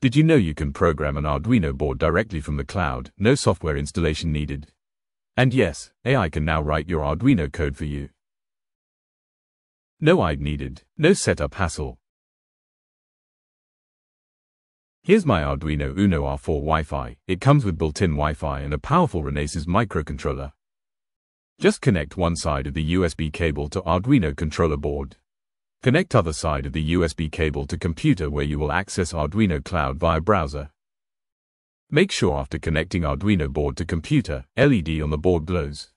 Did you know you can program an Arduino board directly from the cloud, no software installation needed? And yes, AI can now write your Arduino code for you. No IDE needed, no setup hassle. Here's my Arduino Uno R4 Wi-Fi. It comes with built-in Wi-Fi and a powerful Renesas microcontroller. Just connect one side of the USB cable to Arduino controller board. Connect other side of the USB cable to computer where you will access Arduino Cloud via browser. Make sure after connecting Arduino board to computer, LED on the board glows.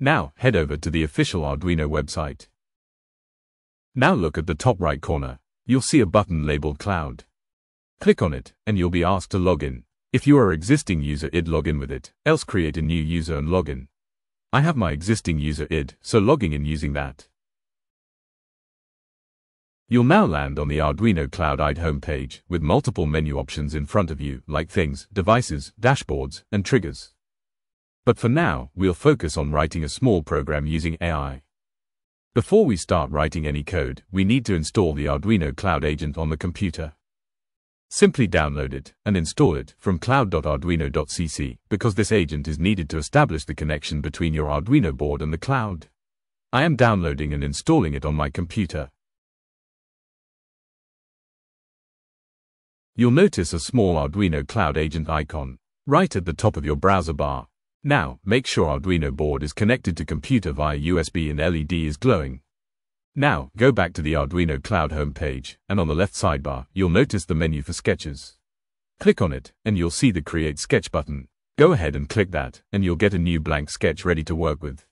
Now, head over to the official Arduino website. Now look at the top right corner. You'll see a button labeled Cloud. Click on it, and you'll be asked to log in. If you are existing user id log in with it, else create a new user and log in. I have my existing user id, so logging in using that. You'll now land on the Arduino Cloud IDE homepage with multiple menu options in front of you like things, devices, dashboards, and triggers. But for now, we'll focus on writing a small program using AI. Before we start writing any code, we need to install the Arduino Cloud Agent on the computer. Simply download it and install it from cloud.arduino.cc because this agent is needed to establish the connection between your Arduino board and the cloud. I am downloading and installing it on my computer. You'll notice a small Arduino Cloud Agent icon right at the top of your browser bar. Now, make sure Arduino board is connected to computer via USB and LED is glowing. Now, go back to the Arduino Cloud homepage, and on the left sidebar, you'll notice the menu for sketches. Click on it, and you'll see the Create Sketch button. Go ahead and click that, and you'll get a new blank sketch ready to work with.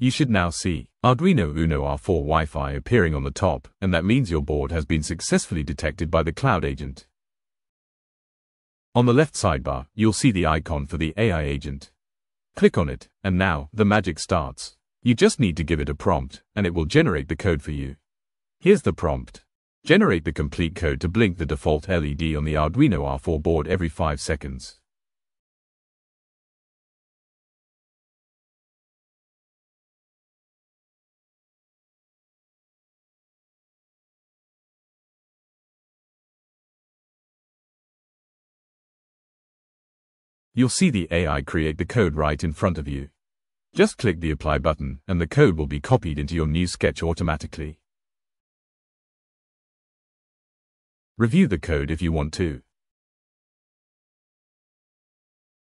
You should now see Arduino Uno R4 Wi-Fi appearing on the top, and that means your board has been successfully detected by the Cloud Agent. On the left sidebar, you'll see the icon for the AI agent. Click on it, and now, the magic starts. You just need to give it a prompt, and it will generate the code for you. Here's the prompt. Generate the complete code to blink the default LED on the Arduino R4 board every 5 seconds. You'll see the AI create the code right in front of you. Just click the Apply button, and the code will be copied into your new sketch automatically. Review the code if you want to.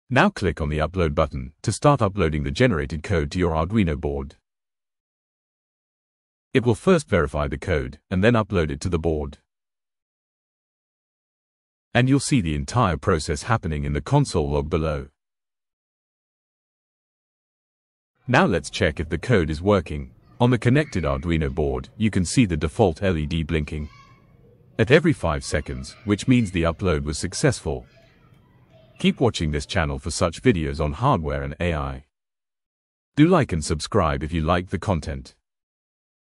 Now click on the Upload button to start uploading the generated code to your Arduino board. It will first verify the code, and then upload it to the board. And you'll see the entire process happening in the console log below. Now let's check if the code is working. On the connected Arduino board, you can see the default LED blinking at every 5 seconds, which means the upload was successful. Keep watching this channel for such videos on hardware and AI. Do like and subscribe if you like the content.